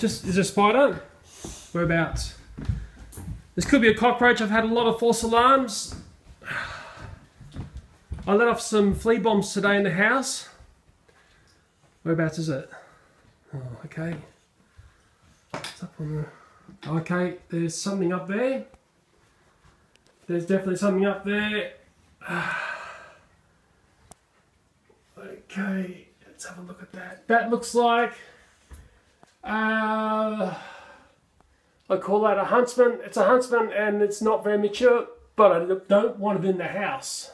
just is a spider. Whereabouts? This could be a cockroach. I've had a lot of false alarms. I let off some flea bombs today in the house. Whereabouts is it? Oh, okay. Up on the... Okay, there's something up there. There's definitely something up there. Okay, let's have a look at that. That looks like... Uh, I call that a huntsman. It's a huntsman and it's not very mature, but I don't want it in the house.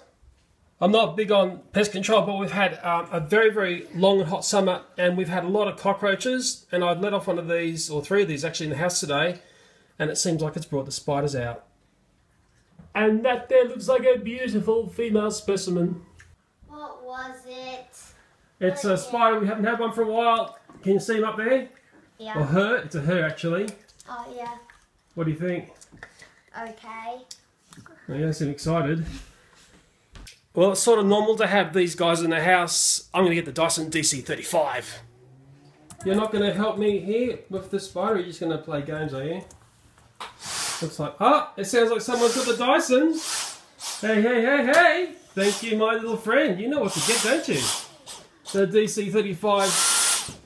I'm not big on pest control, but we've had um, a very, very long and hot summer, and we've had a lot of cockroaches. And I've let off one of these, or three of these actually, in the house today, and it seems like it's brought the spiders out. And that there looks like a beautiful female specimen. What was it? It's a spider. We haven't had one for a while. Can you see him up there? Yeah. Or her? It's a her, actually. Oh, yeah. What do you think? Okay. Oh, you don't seem excited. Well, it's sort of normal to have these guys in the house. I'm going to get the Dyson DC35. You're not going to help me here with the spider? You're just going to play games, are you? Looks like... Oh, it sounds like someone's got the Dyson. Hey, hey, hey, hey! Thank you, my little friend. You know what to get, don't you? The DC35,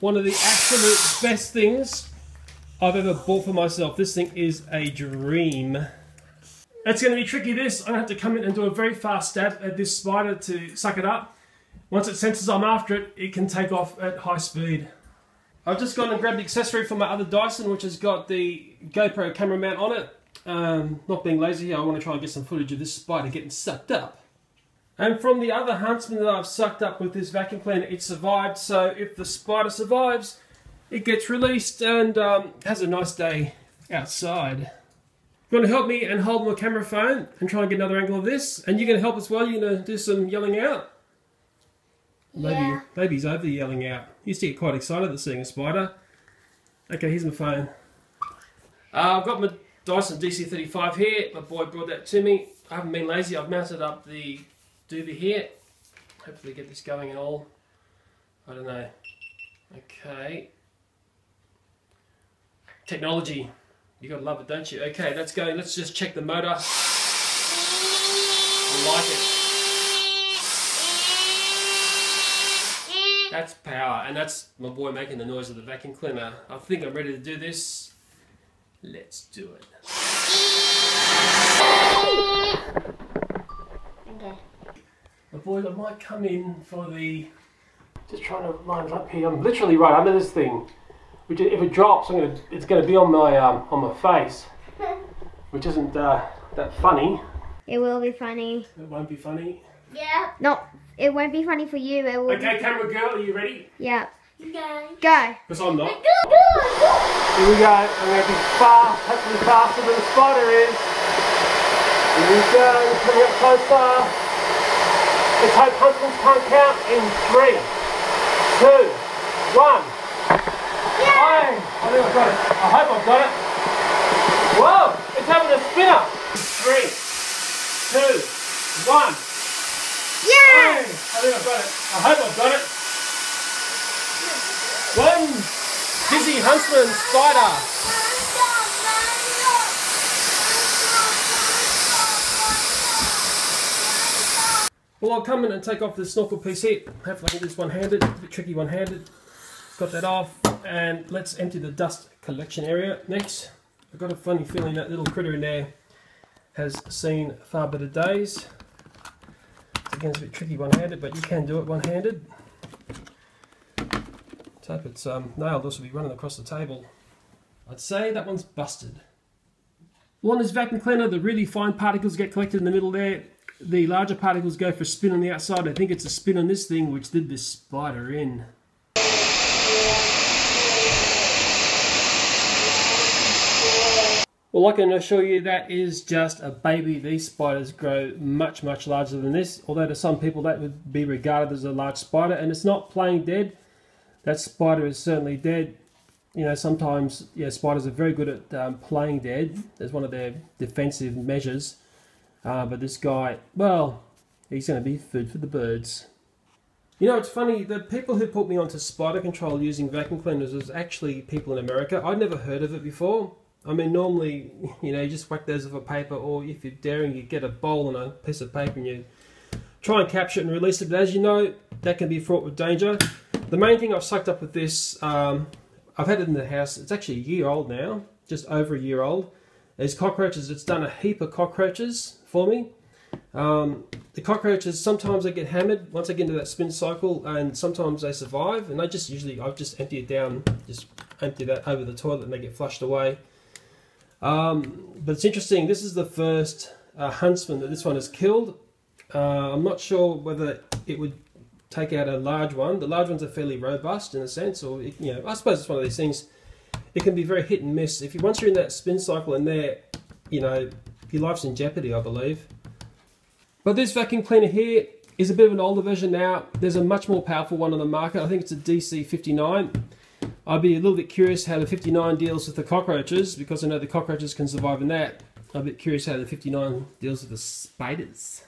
one of the absolute best things I've ever bought for myself. This thing is a dream. It's going to be tricky this. I'm going to have to come in and do a very fast stab at this spider to suck it up. Once it senses I'm after it, it can take off at high speed. I've just gone and grabbed the accessory for my other Dyson, which has got the GoPro camera mount on it. Um, not being lazy here, I want to try and get some footage of this spider getting sucked up. And from the other huntsman that I've sucked up with this vacuum cleaner, it survived. So if the spider survives, it gets released and um, has a nice day outside. You want to help me and hold my camera phone and try and get another angle of this? And you're going to help as well? You're going to do some yelling out? Maybe, Yeah. maybe he's over yelling out. He used to get quite excited at seeing a spider. Okay, here's my phone. Uh, I've got my Dyson DC35 here. My boy brought that to me. I haven't been lazy. I've mounted up the doobie here. Hopefully get this going and all. I don't know. Okay. Technology. You gotta love it, don't you? Okay, that's going. Let's just check the motor. I like it. That's power, and that's my boy making the noise of the vacuum cleaner. I think I'm ready to do this. Let's do it. Okay. My I might come in for the. Just trying to line it up here. I'm literally right under this thing. Which, if it drops, I'm gonna, it's going to be on my um, on my face, which isn't uh, that funny. It will be funny. It won't be funny. Yeah. No, it won't be funny for you. It will. Okay, camera girl, are you ready? Yeah. Okay. Go. Because I'm not. Go. Here we go. I'm going to be fast, hopefully faster than the spider is. Here we go. Coming up closer. Let's hope Huntsman's can't count in three, two, one. Hey, I think I've got it. I hope I've got it. Whoa! It's having a spinner. Three, two, one. Yeah. I think I've got it. I hope I've got it. One busy huntsman spider. Well, I'll come in and take off the snorkel piece here. I can do this one-handed. A bit tricky one-handed. Got that off. And let's empty the dust collection area next. I've got a funny feeling that little critter in there has seen far better days. Again, it's a bit tricky one-handed, but you can do it one-handed. Let's it's um, nailed. This will be running across the table. I'd say that one's busted. Well, on this vacuum cleaner, the really fine particles get collected in the middle there. The larger particles go for spin on the outside. I think it's a spin on this thing which did this spider in. Well, I can assure you that is just a baby. These spiders grow much, much larger than this. Although to some people that would be regarded as a large spider, and it's not playing dead. That spider is certainly dead. You know, sometimes yeah, spiders are very good at um, playing dead. That's one of their defensive measures. Uh, but this guy, well, he's going to be food for the birds. You know, it's funny, the people who put me onto spider control using vacuum cleaners was actually people in America. I'd never heard of it before. I mean, normally, you know, you just whack those a paper, or if you're daring, you get a bowl and a piece of paper and you try and capture it and release it. But as you know, that can be fraught with danger. The main thing I've sucked up with this, um, I've had it in the house, it's actually a year old now, just over a year old. There's cockroaches, it's done a heap of cockroaches for me. Um, the cockroaches sometimes they get hammered once I get into that spin cycle, and sometimes they survive. And they just usually I've just emptied it down, just empty that over the toilet, and they get flushed away. Um, but it's interesting. This is the first uh, huntsman that this one has killed. Uh, I'm not sure whether it would take out a large one. The large ones are fairly robust in a sense, or you know, I suppose it's one of these things. It can be very hit and miss. If you once you're in that spin cycle and there, you know, your life's in jeopardy, I believe. But this vacuum cleaner here is a bit of an older version now. There's a much more powerful one on the market. I think it's a DC59. I'd be a little bit curious how the 59 deals with the cockroaches because I know the cockroaches can survive in that. I'm a bit curious how the 59 deals with the spiders.